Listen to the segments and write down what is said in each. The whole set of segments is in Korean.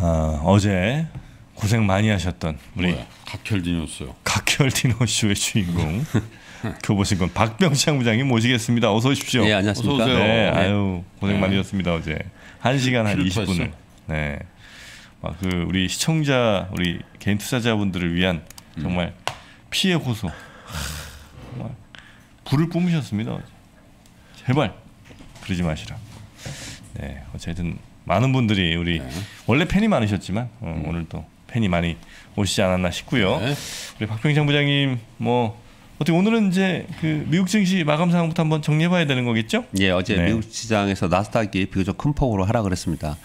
어, 어제 고생 많이 하셨던 우리 뭐야? 각혈디뇨스요. 각혈 디노쇼의 주인공 교보신권 박병창 부장님 모시겠습니다. 어서 오십시오. 예, 안녕하십니까. 어서 오세요. 네, 네. 아유 고생 네. 많이 하셨습니다 어제 한 시간 한 피를 20분을. 토했어. 네, 아, 그 우리 시청자 우리 개인 투자자분들을 위한 음. 정말 피해 호소. 정말 불을 뿜으셨습니다. 제발 그러지 마시라. 네, 어쨌든 많은 분들이 우리 네. 원래 팬이 많으셨지만 어, 오늘 또 팬이 많이 오시지 않았나 싶고요. 네. 우리 박병창 부장님 뭐 어떻게 오늘은 이제 그 미국 증시 마감 상황부터 한번 정리해봐야 되는 거겠죠? 예, 어제 네. 미국 시장에서 나스닥이 비교적 큰 폭으로 하락을 했습니다.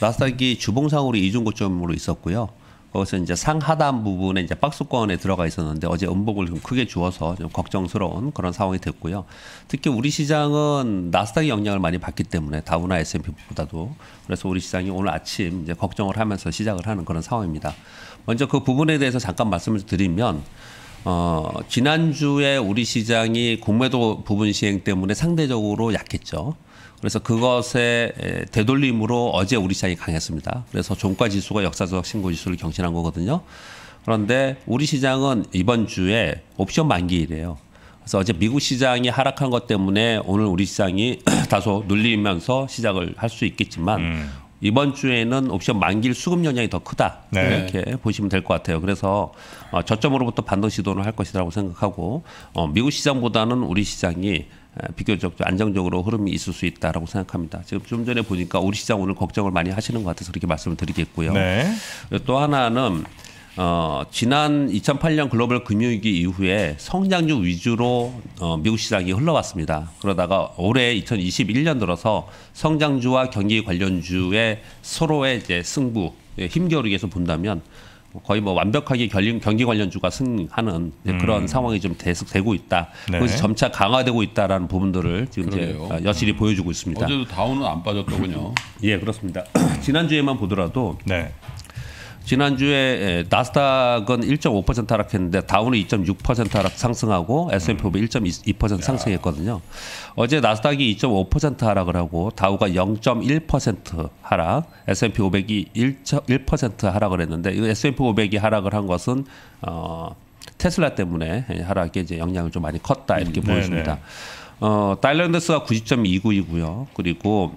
나스닥이 주봉상으로 이중 고점으로 있었고요. 거기서 이제 상하단 부분에 이제 박스권에 들어가 있었는데 어제 음복을 좀 크게 주어서 좀 걱정스러운 그런 상황이 됐고요. 특히 우리 시장은 나스닥의 영향을 많이 받기 때문에 다우나 S&P보다도 그래서 우리 시장이 오늘 아침 이제 걱정을 하면서 시작을 하는 그런 상황입니다. 먼저 그 부분에 대해서 잠깐 말씀을 드리면 어, 지난주에 우리 시장이 공매도 부분 시행 때문에 상대적으로 약했죠. 그래서 그것의 에, 되돌림으로 어제 우리 시장이 강했습니다. 그래서 종가 지수가 역사적 신고 지수를 경신한 거거든요. 그런데 우리 시장은 이번 주에 옵션 만기일이에요. 그래서 어제 미국 시장이 하락한 것 때문에 오늘 우리 시장이 다소 눌리면서 시작을 할 수 있겠지만 이번 주에는 옵션 만기일 수급 영향이 더 크다 네. 이렇게 보시면 될 것 같아요. 그래서 어, 저점으로부터 반등 시도를 할 것이라고 생각하고 어, 미국 시장보다는 우리 시장이 에, 비교적 좀 안정적으로 흐름이 있을 수 있다라고 생각합니다. 지금 좀 전에 보니까 우리 시장 오늘 걱정을 많이 하시는 것 같아서 그렇게 말씀을 드리겠고요. 네. 또 하나는 어, 지난 2008년 글로벌 금융위기 이후에 성장률 위주로 어, 미국 시장이 흘러왔습니다. 그러다가 올해 2021년 들어서 성장주와 경기 관련주의 서로의 이제 승부 예, 힘겨루기에서 본다면 거의 뭐 완벽하게 결- 경기 관련주가 승하는 이제 그런 상황이 좀 계속되고 있다. 네. 그것이 점차 강화되고 있다라는 부분들을 지금 이제 그러게요. 어, 여실히 보여주고 있습니다. 어제도 다운은 안 빠졌더군요. 예, 그렇습니다. 지난주에만 보더라도 네. 지난주에 에, 나스닥은 1.5% 하락했는데 다우는 2.6% 하락 상승하고 S&P 500 1.2% 상승했거든요. 어제 나스닥이 2.5% 하락을 하고 다우가 0.1% 하락, S&P 500이 1% 하락을 했는데 이 S&P 500이 하락을 한 것은 어 테슬라 때문에 하락에 이제 영향을 좀 많이 컸다 이렇게 음, 보여집니다. 네네. 어 달러 인덱스가 90.29이고요. 그리고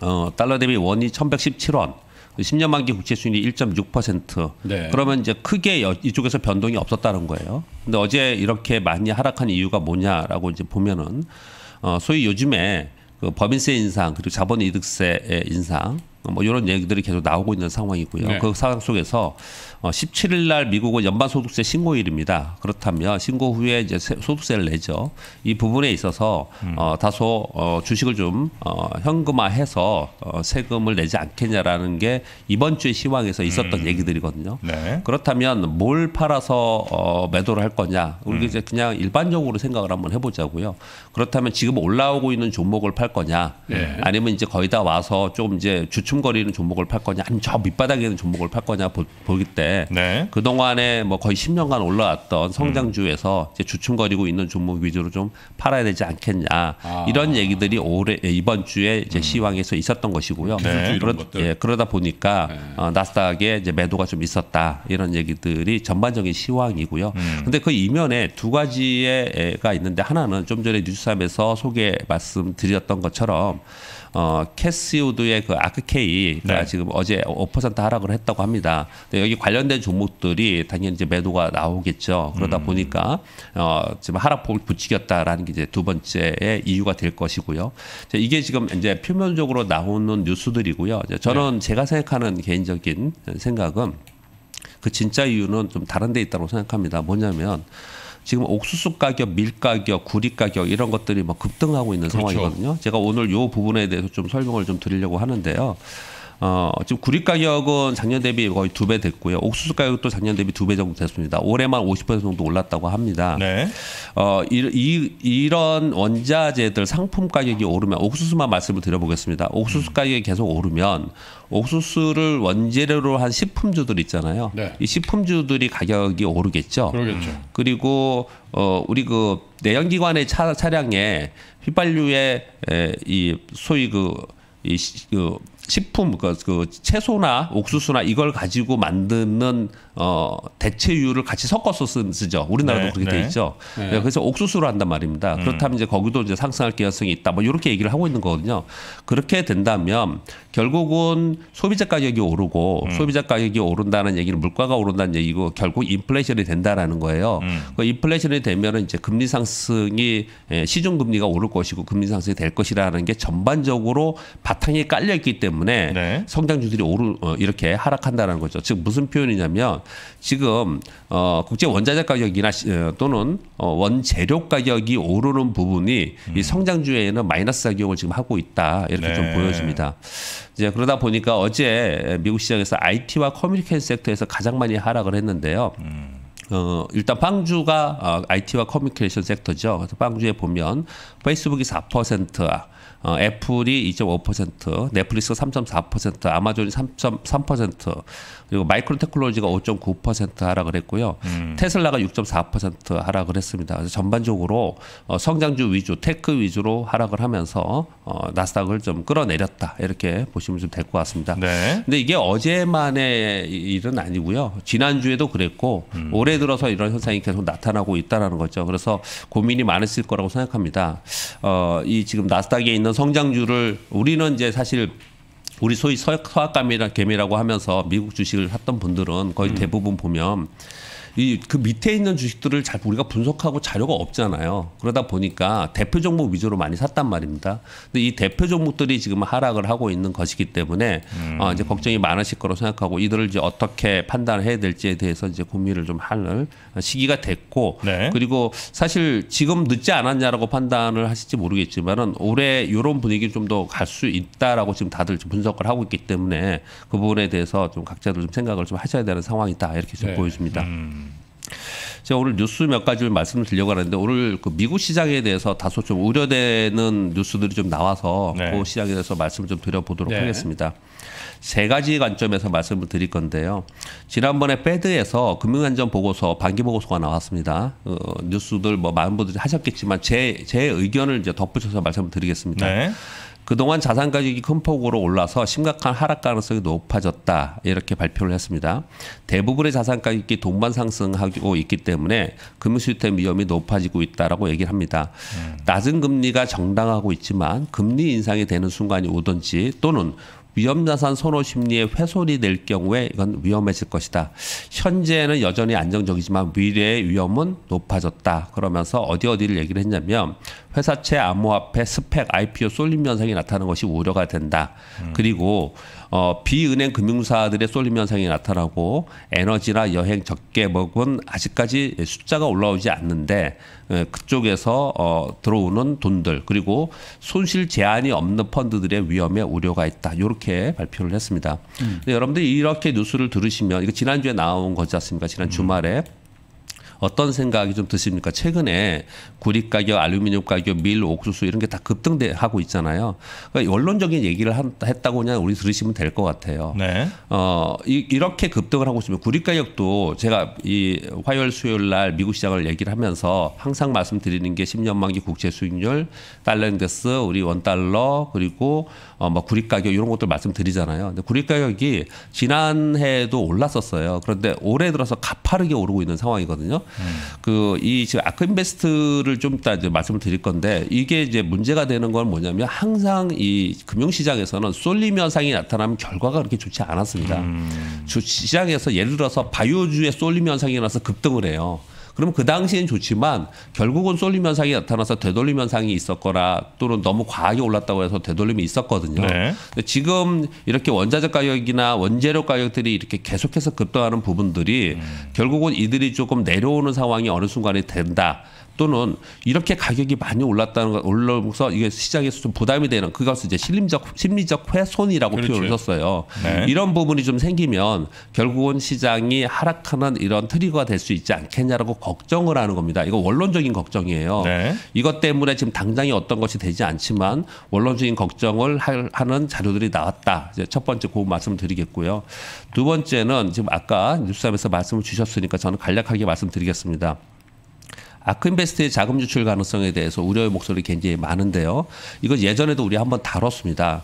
어 달러 대비 원이 1,117원. 10년 만기 국채 수익률이 1.6%. 네. 그러면 이제 크게 여- 이쪽에서 변동이 없었다는 거예요. 근데 어제 이렇게 많이 하락한 이유가 뭐냐라고 이제 보면은 어 소위 요즘에 그 법인세 인상 그리고 자본 이득세 인상 뭐 이런 얘기들이 계속 나오고 있는 상황이고요. 네. 그 상황 속에서 어 17일 날 미국은 연방소득세 신고일입니다. 그렇다면 신고 후에 이제 세- 소득세를 내죠. 이 부분에 있어서 어 다소 어 주식을 좀 어, 현금화해서 어, 세금을 내지 않겠냐라는 게 이번 주에 시황에서 있었던 얘기들이거든요. 네. 그렇다면 뭘 팔아서 어, 매도를 할 거냐? 우리가 이제 그냥 일반적으로 생각을 한번 해보자고요. 그렇다면 지금 올라오고 있는 종목을 팔 거냐? 네. 아니면 이제 거의 다 와서 좀 이제 주춤거리는 종목을 팔 거냐? 아니면 저 밑바닥에 있는 종목을 팔 거냐 보, 보기 때 네. 그 동안에 뭐 거의 10년간 올라왔던 성장주에서 이제 주춤거리고 있는 종목 위주로 좀 팔아야 되지 않겠냐? 아. 이런 얘기들이 올해 이번 주에 이제 시황에서 있었던 것이고요. 네. 것들. 예, 그러다 보니까 네. 어, 나스닥에 이제 매도가 좀 있었다 이런 얘기들이 전반적인 시황이고요. 음. 근데 그 이면에 두 가지가 있는데 하나는 좀 전에 뉴스함에서 소개 말씀드렸던 것처럼 어, 캐시우드의 그 ARKK인 네. 지금 어제 5% 하락을 했다고 합니다. 근데 여기 관련 된 종목들이 당연히 이제 매도가 나오겠죠. 그러다 음. 보니까 어, 지금 하락폭을 부추겼다라는 게 이제 두 번째의 이유가 될 것이고요. 자, 이게 지금 이제 표면적으로 나오는 뉴스들이고요. 저는 네. 제가 생각하는 개인적인 생각은 그 진짜 이유는 좀 다른 데 있다고 생각합니다. 뭐냐면 지금 옥수수 가격, 밀 가격, 구리 가격 이런 것들이 막 급등하고 있는 그렇죠. 상황이거든요. 제가 오늘 요 부분에 대해서 좀 설명을 좀 드리려고 하는데요. 어, 지금 구리 가격은 작년 대비 거의 두 배 됐고요. 옥수수 가격도 작년 대비 두 배 정도 됐습니다. 올해만 50% 정도 올랐다고 합니다. 네. 어, 이, 이, 이 런 원자재들 상품 가격이 오르면 옥수수만 말씀을 드려보겠습니다. 옥수수 가격이 계속 오르면 옥수수를 원재료로 한 식품주들 있잖아요. 네. 이 식품주들이 가격이 오르겠죠. 그러겠죠. 그리고 어 우리 그 내연기관의 차, 차량에 휘발유에 에, 이 소위 그 이 그 식품 그, 그 채소나 옥수수나 이걸 가지고 만드는 어 대체유를 같이 섞어서 쓰- 쓰죠. 우리나라도 네, 그렇게 네. 돼 있죠. 네. 네, 그래서 옥수수로 한단 말입니다. 그렇다면 이제 거기도 이제 상승할 개연성이 있다. 뭐 이렇게 얘기를 하고 있는 거거든요. 그렇게 된다면 결국은 소비자 가격이 오르고 소비자 가격이 오른다는 얘기는 물가가 오른다는 얘기고 결국 인플레이션이 된다라는 거예요. 그 인플레이션이 되면은 이제 금리 상승이 예, 시중 금리가 오를 것이고 금리 상승이 될 것이라는 게 전반적으로 바탕에 깔려 있기 때문에 네. 성장주들이 오르 어, 이렇게 하락한다는 거죠. 즉 무슨 표현이냐면 지금 어, 국제 원자재 가격이나 시- 어, 또는 어, 원재료 가격이 오르는 부분이 이 성장주에는 마이너스 작용을 지금 하고 있다 이렇게 네. 좀 보여집니다. 이제 그러다 보니까 어제 미국 시장에서 IT와 커뮤니케이션 섹터에서 가장 많이 하락을 했는데요. 어, 일단 FAANG주가 어, IT와 커뮤니케이션 섹터죠. 그래서 FAANG주에 보면 페이스북이 4%, 어, 애플이 2.5%, 넷플릭스가 3.4%, 아마존이 3.3%, 그리고 마이크론 테크놀로지가 5.9% 하락을 했고요. 테슬라가 6.4% 하락을 했습니다. 그래서 전반적으로 어, 성장주 위주, tech 위주로 하락을 하면서 어, 나스닥을 좀 끌어내렸다. 이렇게 보시면 좀 될 것 같습니다. 네. 근데 이게 어제만의 일은 아니고요. 지난주에도 그랬고 올해 들어서 이런 현상이 계속 나타나고 있다라는 거죠. 그래서 고민이 많으실 거라고 생각합니다. 어, 이 지금 나스닥에 있는 성장주를 우리는 이제 사실 우리 소위 서- 서학감이라 개미라고 하면서 미국 주식을 샀던 분들은 거의 대부분 보면 이 그 밑에 있는 주식들을 잘 우리가 분석하고 자료가 없잖아요. 그러다 보니까 대표 종목 위주로 많이 샀단 말입니다. 근데 이 대표 종목들이 지금 하락을 하고 있는 것이기 때문에 어, 이제 걱정이 많으실 거로 생각하고 이들을 이제 어떻게 판단을 해야 될지에 대해서 이제 고민을 좀할 시기가 됐고 네. 그리고 사실 지금 늦지 않았냐라고 판단을 하실지 모르겠지만은 올해 이런 분위기 좀 더 갈 수 있다라고 지금 다들 좀 분석을 하고 있기 때문에 그 부분에 대해서 좀 각자들 좀 생각을 좀 하셔야 되는 상황이다 이렇게 좀 네. 보여집니다. 제가 오늘 뉴스 몇 가지를 말씀을 드리려고 하는데 오늘 그 미국 시장에 대해서 다소 좀 우려되는 뉴스들이 좀 나와서 네. 그 시장에 대해서 말씀을 좀 드려보도록 네. 하겠습니다. 세 가지 관점에서 말씀을 드릴 건데요. 지난번에 패드에서 금융안전 보고서 반기 보고서가 나왔습니다. 어, 뉴스들 뭐 많은 분들이 하셨겠지만 제 제 의견을 이제 덧붙여서 말씀을 드리겠습니다. 네. 그동안 자산 가격이 큰 폭으로 올라서 심각한 하락 가능성이 높아졌다. 이렇게 발표를 했습니다. 대부분의 자산 가격이 동반 상승하고 있기 때문에 금융 시스템 위험이 높아지고 있다라고 얘기를 합니다. 낮은 금리가 정당하고 있지만 금리 인상이 되는 순간이 오든지 또는 위험자산 선호 심리에 훼손이 될 경우에 이건 위험해질 것이다. 현재는 여전히 안정적이지만 미래의 위험은 높아졌다. 그러면서 어디 어디를 얘기를 했냐면 회사채 암호화폐 스펙 IPO 쏠림 현상이 나타나는 것이 우려가 된다. 그리고 어, 비은행 금융사들의 쏠림 현상이 나타나고 에너지나 여행 적개목은 아직까지 숫자가 올라오지 않는데 에, 그쪽에서 어, 들어오는 돈들 그리고 손실 제한이 없는 펀드들의 위험에 우려가 있다. 이렇게 발표를 했습니다. 근데 여러분들이 이렇게 뉴스를 들으시면 이거 지난 주에 나온 거지 않습니까? 지난 주말에 어떤 생각이 좀 드십니까? 최근에 구리 가격, 알루미늄 가격, 밀, 옥수수 이런 게 다 급등하고 있잖아요. 그러니까 원론적인 얘기를 한- 했다고 그냥 우리 들으시면 될 것 같아요. 네. 어, 이, 이렇게 급등을 하고 있으면 구리 가격도 제가 이 화요일 수요일 날 미국 시장을 얘기를 하면서 항상 말씀드리는 게 10년 만기 국채 수익률, 달러 인덱스, 우리 원 달러 그리고 어, 뭐 구리 가격 이런 것들 말씀드리잖아요. 근데 구리 가격이 지난해에도 올랐었어요. 그런데 올해 들어서 가파르게 오르고 있는 상황이거든요. 그이 지금 아크인베스트를 좀 이따 이제 말씀을 드릴 건데 이게 이제 문제가 되는 건 뭐냐면 항상 이 금융시장에서는 쏠림 현상이 나타나면 결과가 그렇게 좋지 않았습니다. 주 시장에서 예를 들어서 바이오주의 쏠림 현상이 나서 급등을 해요. 그러면 그 당시엔 좋지만 결국은 쏠림 현상이 나타나서 되돌림 현상이 있었거나 또는 너무 과하게 올랐다고 해서 되돌림이 있었거든요. 네. 근데 지금 이렇게 원자재 가격이나 원재료 가격들이 이렇게 계속해서 급등하는 부분들이 결국은 이들이 조금 내려오는 상황이 어느 순간에 된다. 또는 이렇게 가격이 많이 올랐다는 거 올라서 이게 시장에서 좀 부담이 되는 그것을 이제 심리적 심리적 훼손이라고 그렇죠. 표현을 썼어요. 네. 이런 부분이 좀 생기면 결국은 시장이 하락하는 이런 트리거가 될 수 있지 않겠냐라고 걱정을 하는 겁니다. 이거 원론적인 걱정이에요. 네. 이것 때문에 지금 당장에 어떤 것이 되지 않지만 원론적인 걱정을 할- 하는 자료들이 나왔다. 이제 첫 번째 그 말씀을 드리겠고요. 두 번째는 지금 아까 뉴스함에서 말씀을 주셨으니까 저는 간략하게 말씀드리겠습니다. 아크인베스트의 자금 유출 가능성에 대해서 우려의 목소리 굉장히 많은데요. 이건 예전에도 우리 한번 다뤘습니다.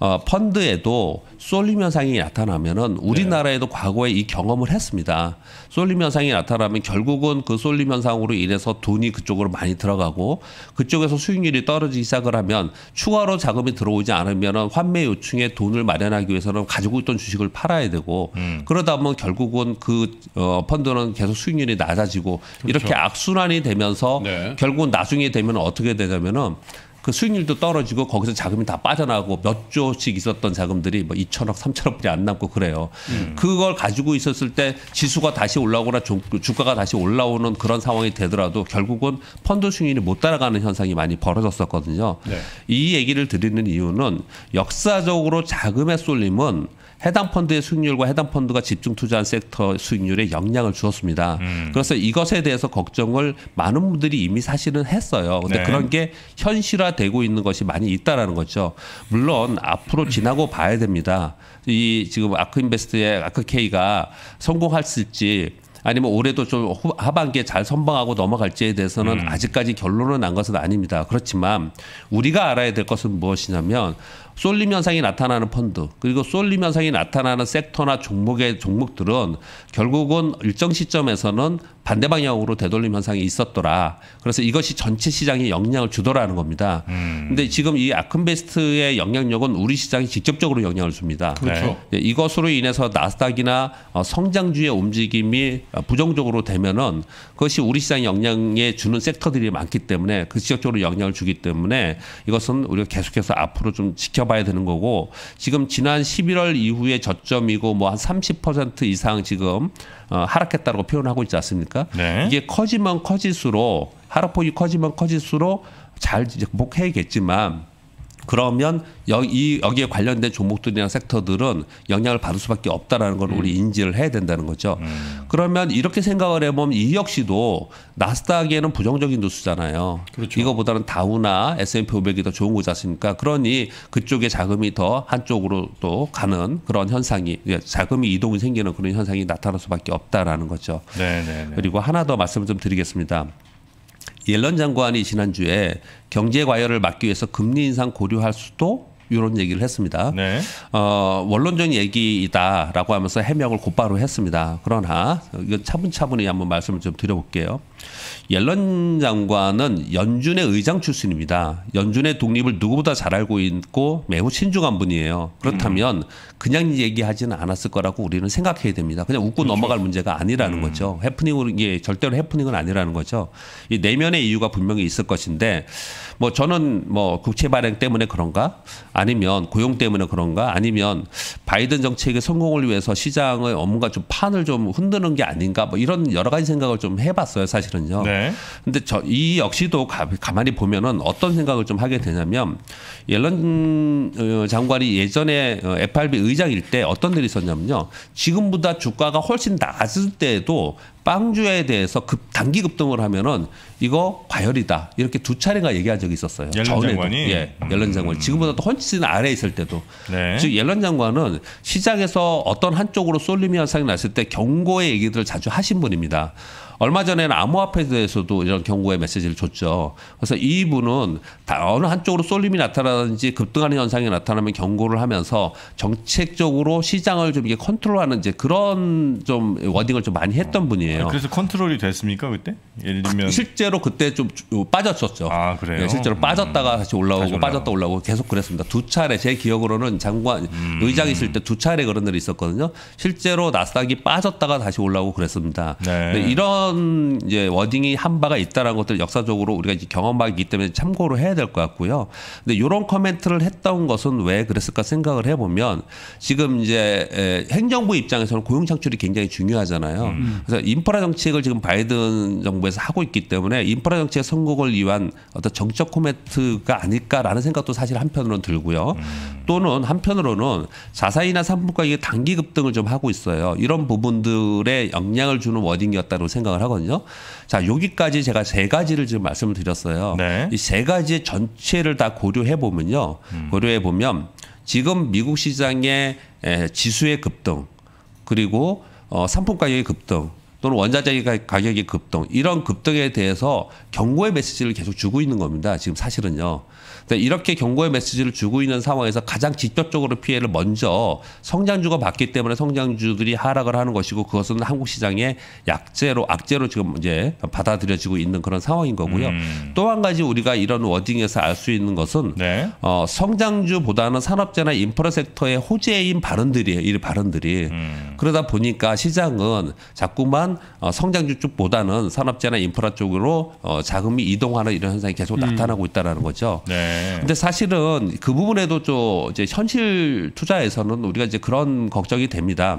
어, 펀드에도 쏠림 현상이 나타나면은 우리나라에도 과거에 이 경험을 했습니다. 쏠림 현상이 나타나면 결국은 그 쏠림 현상으로 인해서 돈이 그쪽으로 많이 들어가고 그쪽에서 수익률이 떨어지기 시작을 하면 추가로 자금이 들어오지 않으면은 환매 요충에 돈을 마련하기 위해서는 가지고 있던 주식을 팔아야 되고 그러다 보면 결국은 그 어, 펀드는 계속 수익률이 낮아지고 이렇게 악순환이 되면서 네. 결국은 나중에 되면 어떻게 되냐면은 그 수익률도 떨어지고 거기서 자금이 다 빠져나가고 몇 조씩 있었던 자금들이 뭐 2천억, 3천억 불이 안 남고 그래요. 그걸 가지고 있었을 때 지수가 다시 올라오거나 주- 주가가 다시 올라오는 그런 상황이 되더라도 결국은 펀드 수익률이 못 따라가는 현상이 많이 벌어졌었거든요. 네. 이 얘기를 드리는 이유는 역사적으로 자금의 쏠림은 해당 펀드의 수익률과 해당 펀드가 집중 투자한 섹터 수익률에 영향을 주었습니다. 그래서 이것에 대해서 걱정을 많은 분들이 이미 사실은 했어요. 근데 네. 그런 게 현실화되고 있는 것이 많이 있다라는 거죠. 물론 앞으로 지나고 봐야 됩니다. 이 지금 아크인베스트의 아크케이가 성공할지 아니면 올해도 좀 후- 하반기에 잘 선방하고 넘어갈지에 대해서는 아직까지 결론은 난 것은 아닙니다. 그렇지만 우리가 알아야 될 것은 무엇이냐면 쏠림 현상이 나타나는 펀드 그리고 쏠림 현상이 나타나는 섹터나 종목의 종목들은 결국은 일정 시점에서는 반대 방향으로 되돌림 현상이 있었더라. 그래서 이것이 전체 시장에 영향을 주더라는 겁니다. 근데 지금 이 아크인베스트의 영향력은 우리 시장에 직접적으로 영향을 줍니다. 그렇죠. 예, 이것으로 인해서 나스닥이나 어, 성장주의 움직임이 어, 부정적으로 되면은 그것이 우리 시장에 영향에 주는 섹터들이 많기 때문에 그 직접적으로 영향을 주기 때문에 이것은 우리가 계속해서 앞으로 좀 지켜 봐야 되는 거고 지금 지난 11월 이후에 저점이고 뭐 한 30% 이상 지금 어, 하락했다고 표현하고 있지 않습니까? 네. 이게 커지면 커질수록 하락폭이 커지면 커질수록 잘 이제 극복해야겠지만 그러면 여기 여기에 관련된 종목들이나 섹터들은 영향을 받을 수밖에 없다라는 걸 우리 인지를 해야 된다는 거죠. 그러면 이렇게 생각을 해보면 이 역시도 나스닥에는 부정적인 뉴스잖아요. 그렇죠. 이거보다는 다우나 S&P 500이 더 좋은 거지 않습니까? 그러니 그쪽에 자금이 더 한쪽으로 또 가는 그런 현상이 예, 자금이 이동이 생기는 그런 현상이 나타날 수밖에 없다라는 거죠. 네, 네, 네. 그리고 하나 더 말씀을 좀 드리겠습니다. 옐런 장관이 지난주에 경제 과열을 막기 위해서 금리 인상 고려할 수도 이런 얘기를 했습니다. 네. 어, 원론적인 얘기이다라고 하면서 해명을 곧바로 했습니다. 그러나 이건 차분차분히 한번 말씀을 좀 드려볼게요. 옐런 장관은 연준의 의장 출신입니다. 연준의 독립을 누구보다 잘 알고 있고 매우 신중한 분이에요. 그렇다면 그냥 얘기하지는 않았을 거라고 우리는 생각해야 됩니다. 그냥 웃고 넘어갈 문제가 아니라는 거죠. 해프닝으로 이게 절대로 해프닝은 아니라는 거죠. 이 내면의 이유가 분명히 있을 것인데 뭐 저는 뭐 국채 발행 때문에 그런가 아니면 고용 때문에 그런가 아니면 바이든 정책의 성공을 위해서 시장을 뭔가 좀 판을 좀 흔드는 게 아닌가 뭐 이런 여러 가지 생각을 좀 해봤어요 사실 은요. 네. 근데 저 이 역시도 가, 가만히 보면은 어떤 생각을 좀 하게 되냐면 옐런 어, 장관이 예전에 어, FRB 의장일 때 어떤 일이 있었냐면요. 지금보다 주가가 훨씬 낮을 때에도 빵주에 대해서 급 단기 급등을 하면은 이거 과열이다 이렇게 두 차례가 얘기한 적이 있었어요. 옐런. 장관이? 예, 옐런 장관. 지금보다 도 훨씬 아래 에 있을 때도. 네. 즉 옐런 장관은 시장에서 어떤 한쪽으로 쏠림 현상이 났을 때 경고의 얘기들을 자주 하신 분입니다. 얼마 전에는 암호화폐에서도 이런 경고의 메시지를 줬죠. 그래서 이분은 다 어느 한쪽으로 쏠림이 나타나든지 급등하는 현상이 나타나면 경고를 하면서 정책적으로 시장을 좀 이게 컨트롤하는 이제 그런 좀 워딩을 좀 많이 했던 분이에요. 그래서 컨트롤이 됐습니까 그때? 예를 들면 실제로 그때 좀 주- 빠졌었죠. 아, 그래요? 네, 실제로 음. 빠졌다가 다시 올라오고 다시. 빠졌다 올라오고 계속 그랬습니다. 두 차례 제 기억으로는 장관 음. 의장 있을 때 두 차례 그런 일이 있었거든요. 실제로 나스닥이 빠졌다가 다시 올라오고 그랬습니다. 네. 근데 이런 이제 wording이 한 바가 있다라는 것들 역사적으로 우리가 이제 경험하기 때문에 참고를 해야 될 것 같고요. 근데 이런 코멘트를 했던 것은 왜 그랬을까 생각을 해보면 지금 이제 에, 행정부 입장에서는 고용 창출이 굉장히 중요하잖아요. 음. 그래서 인프라 정책을 지금 바이든 정부에서 하고 있기 때문에 인프라 정책 성공을 위한 어떤 정적 코멘트가 아닐까라는 생각도 사실 한편으로는 들고요. 또는 한편으로는 자사이나 상품 가격의 단기 급등을 좀 하고 있어요. 이런 부분들에 영향을 주는 워딩이었다고 생각 을 하거든요. 자, 여기까지 제가 세 가지를 지금 말씀을 드렸어요. 네. 이세 가지 전체를 다 고려해 보면요. 고려해 보면 지금 미국 시장의 에, 지수의 급등 그리고 어, 상품 가격의 급등 또는 원자재 가- 가격의 급등 이런 급등에 대해서 경고의 메시지를 계속 주고 있는 겁니다. 지금 사실은요. 근데 이렇게 경고의 메시지를 주고 있는 상황에서 가장 직접적으로 피해를 먼저 성장주가 받기 때문에 성장주들이 하락을 하는 것이고 그것은 한국 시장의 약재로 악재로 지금 이제 받아들여지고 있는 그런 상황인 거고요. 음. 또한 가지 우리가 이런 워딩에서 알 수 있는 것은 네. 어, 성장주보다는 산업재나 인프라 섹터의 호재인 발언들이에요. 이 발언들이. 음. 그러다 보니까 시장은 자꾸만 어, 성장주 쪽보다는 산업재나 인프라 쪽으로 어, 자금이 이동하는 이런 현상이 계속 나타나고 있다라는 거죠. 네. 근데 사실은 그 부분에도 좀 이제 현실 투자에서는 우리가 이제 그런 걱정이 됩니다.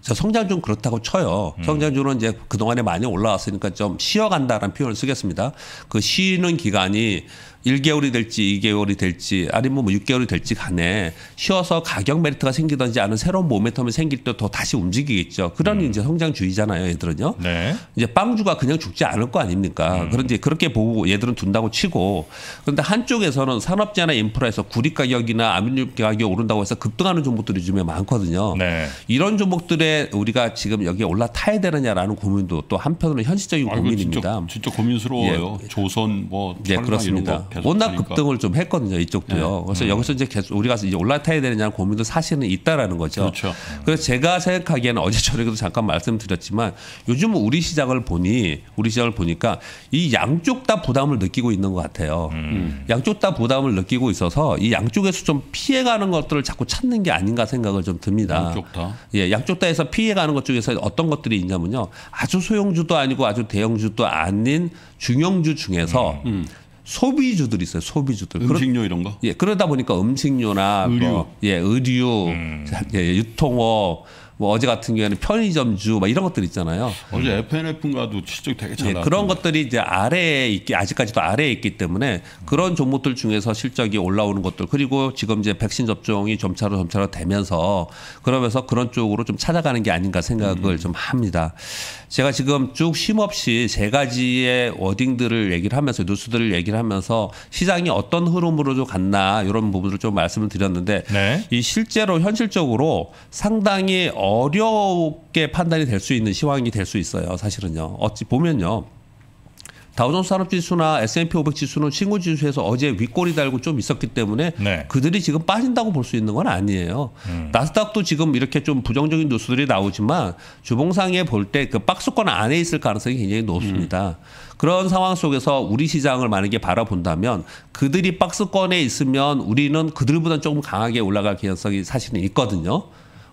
저 성장주는 그렇다고 쳐요. 성장주는 이제 그동안에 많이 올라왔으니까 좀 쉬어간다라는 표현을 쓰겠습니다. 그 쉬는 기간이 1개월이 될지 2개월이 될지 아니면 뭐 6개월이 될지 간에 쉬어서 가격 메리트가 생기든지 아니면 새로운 모멘텀이 생길 때 더 다시 움직이겠죠. 그런 이제 성장주의잖아요, 얘들은요. 네. 이제 빵주가 그냥 죽지 않을 거 아닙니까? 그런데 그렇게 보고 얘들은 둔다고 치고 그런데 한쪽에서는 산업재나 인프라에서 구리 가격이나 아미늄 가격이 오른다고 해서 급등하는 종목들이 요즘에 많거든요. 네. 이런 종목들에 우리가 지금 여기에 올라타야 되느냐라는 고민도 또 한편으로는 현실적인 아, 이거 고민입니다. 진짜, 진짜 고민스러워요. 조선 뭐 예, 그렇습니다. 워낙. 급등을 좀 했거든요, 이쪽도요. 그래서 여기서 이제 계속 우리가 이제 올라타야 되느냐는 고민도 사실은 있다라는 거죠. 그렇죠. 그래서 제가 생각하기에는 어제 저녁에도 잠깐 말씀드렸지만 요즘 우리 시장을 보니 우리 시장을 보니까 이 양쪽 다 부담을 느끼고 있는 것 같아요. 양쪽 다 부담을 느끼고 있어서 이 양쪽에서 좀 피해가는 것들을 자꾸 찾는 게 아닌가 생각을 좀 듭니다. 양쪽 다. 예, 양쪽 다에서 피해가는 것 중에서 어떤 것들이 있냐면요. 아주 소형주도 아니고 아주 대형주도 아닌 중형주 중에서 소비주들이 있어요. 소비주들. 음식료 이런 거. 예, 그러다 보니까 음식료나 의류. 뭐, 예, 의류, 음. 예, 유통업, 뭐 어제 같은 경우에는 편의점주, 막 이런 것들 있잖아요. 어제 FNF인가도 실적 되게 잘 예, 나왔 그런 것들이 이제 아래에 있기 아직까지도 아래에 있기 때문에 그런 종목들 중에서 실적이 올라오는 것들 그리고 지금 이제 백신 접종이 점차로 점차로 되면서 그러면서 그런 쪽으로 좀 찾아가는 게 아닌가 생각을 좀 합니다. 제가 지금 쭉 쉼없이 세 가지의 워딩들을 얘기를 하면서 뉴스들을 얘기를 하면서 시장이 어떤 흐름으로 좀 갔나 이런 부분을 좀 말씀을 드렸는데 네. 이 실제로 현실적으로 상당히 어 렵게 판단이 될 수 있는 시황이 될 수 있어요. 사실은요. 어찌 보면요. 다우존스 산업지수나 S&P 500 지수는 신고 지수에서 어제 윗골이 달고 좀 있었기 때문에 네. 그들이 지금 빠진다고 볼 수 있는 건 아니에요. 나스닥도 지금 이렇게 좀 부정적인 뉴스들이 나오지만 주봉상에 볼 때 그 박스권 안에 있을 가능성이 굉장히 높습니다. 그런 상황 속에서 우리 시장을 만약에 바라본다면 그들이 박스권에 있으면 우리는 그들보다 조금 강하게 올라갈 가능성이 사실은 있거든요.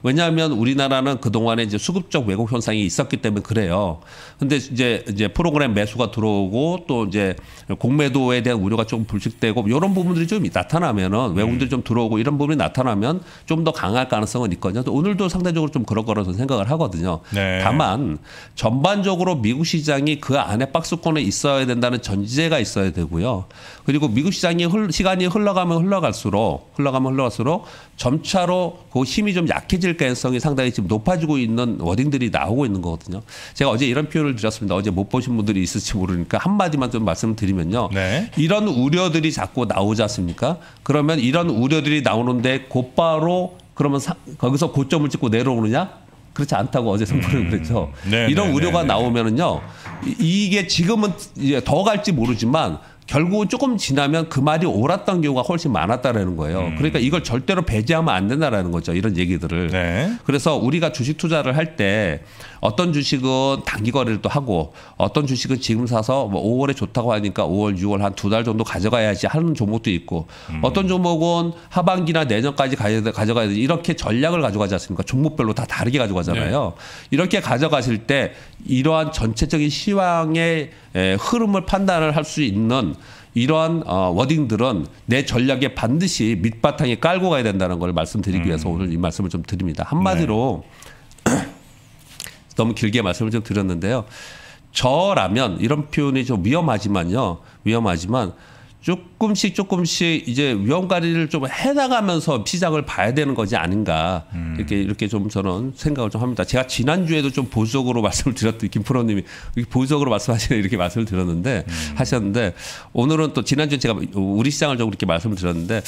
왜냐하면 우리나라는 그동안에 이제 수급적 왜곡 현상이 있었기 때문에 그래요. 근데 이제 이제 프로그램 매수가 들어오고 또 이제 공매도에 대한 우려가 좀 불식되고 이런 부분들이 좀 나타나면은 외국인들이 좀 들어오고 이런 부분이 나타나면 좀 더 강할 가능성은 있거든요. 또 오늘도 상대적으로 좀 그럴 거라고 생각을 하거든요. 네. 다만 전반적으로 미국 시장이 그 안에 박스권에 있어야 된다는 전제가 있어야 되고요. 그리고 미국 시장이 흘- 시간이 흘러가면 흘러갈수록 흘러가면 흘러갈수록 점차로 그 힘이 좀 약해 질 가능성이 상당히 지금 높아지고 있는 워딩들이 나오고 있는 거거든요. 제가 어제 이런 표현을 드렸습니다. 어제 못 보신 분들이 있을지 모르니까 한 마디만 좀 말씀드리면요. 네. 이런 우려들이 자꾸 나오지 않습니까? 그러면 이런 우려들이 나오는데 곧바로 그러면 사- 거기서 고점을 찍고 내려오느냐? 그렇지 않다고 어제 성보는 그랬죠. 네, 이런 네, 우려가 네, 네. 나오면은요 이- 이게 지금은 이제 더 갈지 모르지만 결국은 조금 지나면 그 말이 옳았던 경우가 훨씬 많았다라는 거예요. 그러니까 이걸 절대로 배제하면 안 된다라는 거죠. 이런 얘기들을. 네. 그래서 우리가 주식 투자를 할 때 어떤 주식은 단기 거래를 또 하고 어떤 주식은 지금 사서 뭐 5월에 좋다고 하니까 5월, 6월 한 두 달 정도 가져가야지 하는 종목도 있고 어떤 종목은 하반기나 내년까지 가져가야 돼 이렇게 전략을 가져가지 않습니까? 종목별로 다 다르게 가져가잖아요. 이렇게 가져가실 때 이러한 전체적인 시황의 에, 흐름을 판단을 할 수 있는 이러한 어, 워딩들은 내 전략에 반드시 밑바탕에 깔고 가야 된다는 걸 말씀드리기 위해서 오늘 이 말씀을 좀 드립니다. 한마디로 너무 길게 말씀을 좀 드렸는데요. 저라면 이런 표현이 좀 위험하지만요. 위험하지만 조금씩 조금씩 이제 위험 관리를 좀 해나가면서 시장을 봐야 되는 거지 아닌가 이렇게 이렇게 좀 저는 생각을 좀 합니다. 제가 지난 주에도 좀 보수적으로 말씀을 드렸더니 김프로님이 보수적으로 말씀하시네 이렇게 말씀을 드렸는데 하셨는데 오늘은 또 지난 주에 제가 우리 시장을 좀 이렇게 말씀을 드렸는데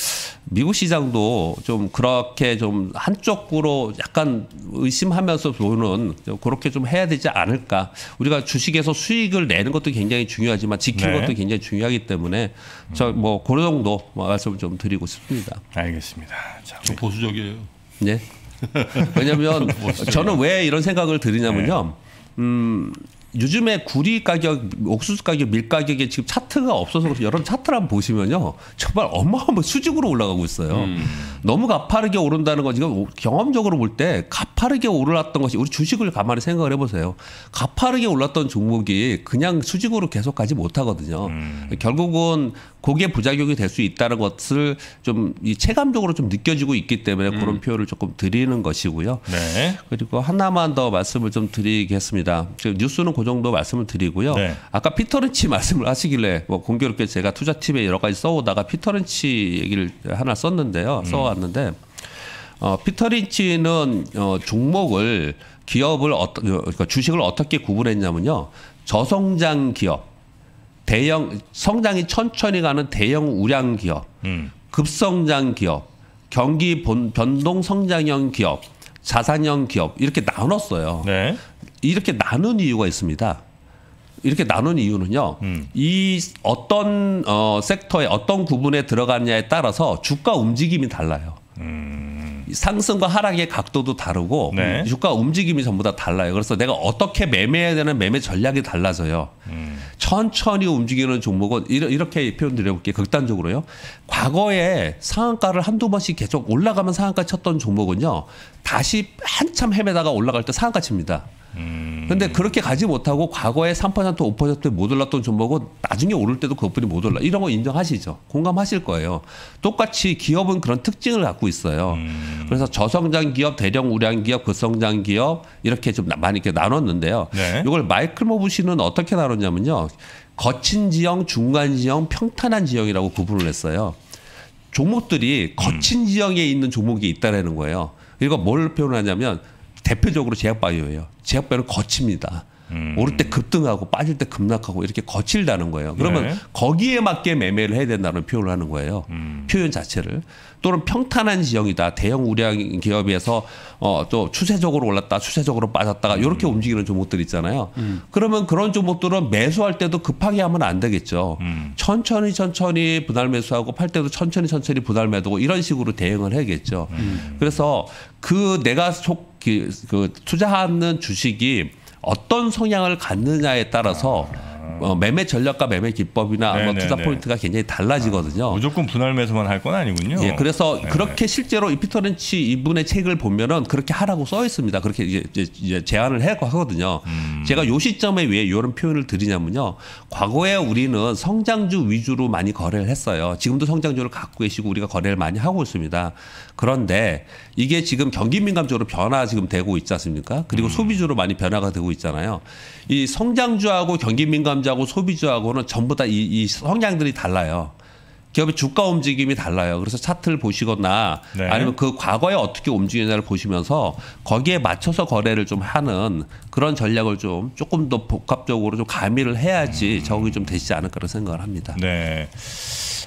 미국 시장도 좀 그렇게 좀 한쪽으로 약간 의심하면서 보는 좀 그렇게 좀 해야 되지 않을까. 우리가 주식에서 수익을 내는 것도 굉장히 중요하지만 지키는 네. 것도 굉장히 중요하기 때문에 저뭐 그런 정도 말씀을 좀 드리고 싶습니다. 알겠습니다. 자, 좀 보수적이에요. 네. 왜냐하면 저는 왜 이런 생각을 드리냐면요. 음, 요즘에 구리 가격, 옥수수 가격, 밀 가격에 지금 차트가 없어서. 여러분 차트를 한번 보시면요. 정말 어마어마한 수직으로 올라가고 있어요. 너무 가파르게 오른다는 건 지금 경험적으로 볼 때 가파르게 올랐던 것이 우리 주식을 가만히 생각을 해보세요. 가파르게 올랐던 종목이 그냥 수직으로 계속 가지 못하거든요. 결국은 고게 부작용이 될 수 있다는 것을 좀 이 체감적으로 좀 느껴지고 있기 때문에 그런 표현을 조금 드리는 것이고요. 네. 그리고 하나만 더 말씀을 좀 드리겠습니다. 지금 뉴스는 그 정도 말씀을 드리고요. 네. 아까 피터런치 말씀을 하시길래 뭐 공교롭게 제가 투자팁에 여러 가지 써오다가 피터런치 얘기를 하나 썼는데요. 써왔는데 어, 피터런치는 어, 종목을 기업을 어떤 그러니까 주식을 어떻게 구분했냐면요. 저성장 기업, 대형 성장이 천천히 가는 대형 우량 기업, 음. 급성장 기업, 경기 본- 변동 성장형 기업, 자산형 기업 이렇게 나눴어요. 네. 이렇게 나눈 이유가 있습니다. 이렇게 나눈 이유는요. 음. 이 어떤 어, 섹터에 어떤 구분에 들어갔냐에 따라서 주가 움직임이 달라요. 이 상승과 하락의 각도도 다르고 음. 네. 주가 움직임이 전부 다 달라요. 그래서 내가 어떻게 매매해야 되는 매매 전략이 달라져요. 음. 천천히 움직이는 종목은 이렇게 표현드려볼게요. 극단적으로요. 과거에 상한가를 한두 번씩 계속 올라가면 상한가 쳤던 종목은요. 다시 한참 헤매다가 올라갈 때 상한가 칩니다. 근데 그렇게 가지 못하고 과거에 3% 5%에 못 올랐던 종목은 나중에 오를 때도 그것뿐이 못 올라. 이런 거 인정하시죠? 공감하실 거예요. 똑같이 기업은 그런 특징을 갖고 있어요. 그래서 저성장 기업, 대형 우량 기업, 급성장 기업 이렇게 좀 나- 많이 이렇게 나눴는데요. 네. 이걸 마이클 모부신은 어떻게 나눴냐면요. 거친 지형, 중간 지형, 평탄한 지형이라고 구분을 했어요. 종목들이 거친 지형에 있는 종목이 있다라는 거예요. 이거 뭘 표현하냐면 대표적으로 제약바이오예요. 제약바이오는 거칩니다. 오를 때 급등하고 빠질 때 급락하고 이렇게 거칠다는 거예요. 그러면 네. 거기에 맞게 매매를 해야 된다는 표현을 하는 거예요. 표현 자체를. 또는 평탄한 지형이다. 대형 우량 기업에서 어, 또 추세적으로 올랐다, 추세적으로 빠졌다가 이렇게 움직이는 종목들 있잖아요. 그러면 그런 종목들은 매수할 때도 급하게 하면 안 되겠죠. 천천히 천천히 분할 매수하고 팔 때도 천천히 천천히 분할 매도고 이런 식으로 대응을 해야겠죠. 그래서 그 내가 속, 그, 그 투자하는 주식이 어떤 성향을 갖느냐에 따라서 어, 매매 전략과 매매 기법이나 뭐 네네네. 투자 포인트가 굉장히 달라지거든요. 무조건 분할 매수만 할 건 아니군요. 예, 그래서 네. 그렇게 실제로 이 피터런치 이분의 책을 보면은 그렇게 하라고 써 있습니다. 그렇게 이제, 이제, 이제 제안을 해 하거든요. 음. 제가 요 시점에 왜 이런 표현을 드리냐면요. 과거에 우리는 성장주 위주로 많이 거래를 했어요. 지금도 성장주를 갖고 계시고 우리가 거래를 많이 하고 있습니다. 그런데 이게 지금 경기 민감주로 변화 지금 되고 있지 않습니까? 그리고 음. 소비주로 많이 변화가 되고 있잖아요. 이 성장주하고 경기 민감주하고 소비주하고는 전부 다이 이 성향들이 달라요. 기업의 주가 움직임이 달라요. 그래서 차트를 보시거나 네. 아니면 그 과거에 어떻게 움직이냐를 보시면서 거기에 맞춰서 거래를 좀 하는 그런 전략을 좀 조금 더 복합적으로 좀 가미를 해야지 적응이 좀 되지 않을까라는 생각을 합니다. 네,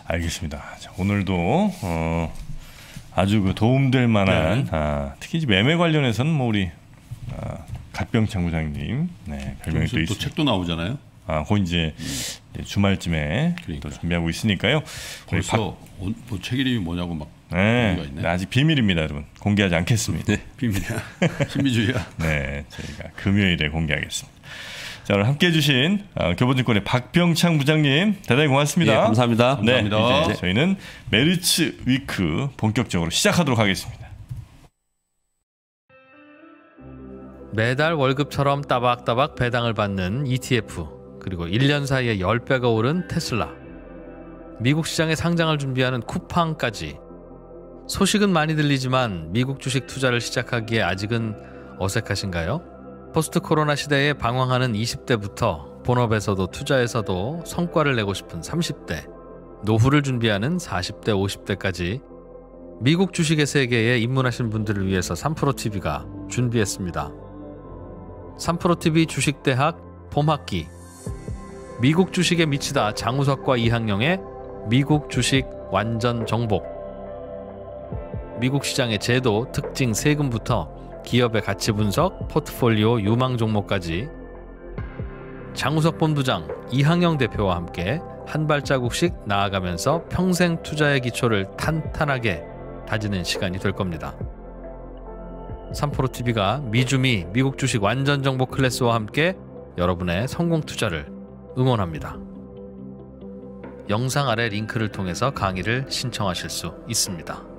알겠습니다. 자, 오늘도 어, 아주 그 도움될 만한 네. 아, 특히 매매 관련해서는 뭐 우리 아, 갓병창 부장님, 네 별명이 또 또 있습니다. 책도 나오잖아요. 아, 그 이제 주말쯤에 또 그러니까요. 준비하고 있으니까요. 우리 박- 벌써 온- 뭐책 이름이 뭐냐고 막 네. 아직 비밀입니다, 여러분. 공개하지 않겠습니다. 비밀이야. 신비주의야. 네, 저희가 금요일에 공개하겠습니다. 자, 오늘 함께 해 주신 어, 교보증권의 박병창 부장님 대단히 고맙습니다. 예, 감사합니다. 네, 감사합니다. 이제 저희는 메르츠 위크 본격적으로 시작하도록 하겠습니다. 매달 월급처럼 따박따박 배당을 받는 ETF 그리고 1년 사이에 10배가 오른 테슬라 미국 시장에 상장을 준비하는 쿠팡까지 소식은 많이 들리지만 미국 주식 투자를 시작하기에 아직은 어색하신가요? 포스트 코로나 시대에 방황하는 20대부터 본업에서도 투자에서도 성과를 내고 싶은 30대 노후를 준비하는 40대 50대까지 미국 주식의 세계에 입문하신 분들을 위해서 3프로TV가 준비했습니다. 3프로TV 주식대학 봄학기 미국 주식에 미치다 장우석과 이항영의 미국 주식 완전 정복 미국 시장의 제도, 특징, 세금부터 기업의 가치 분석, 포트폴리오 유망 종목까지 장우석 본부장, 이항영 대표와 함께 한 발자국씩 나아가면서 평생 투자의 기초를 탄탄하게 다지는 시간이 될 겁니다. 3프로TV가 미주미 미국 주식 완전 정보 클래스와 함께 여러분의 성공 투자를 응원합니다. 영상 아래 링크를 통해서 강의를 신청하실 수 있습니다.